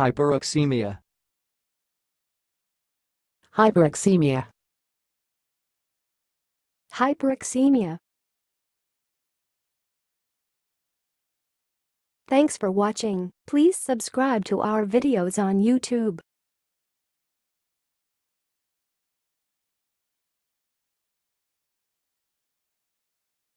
Hyperoxemia. Hyperoxemia. Hyperoxemia. Thanks for watching. Please subscribe to our videos on YouTube.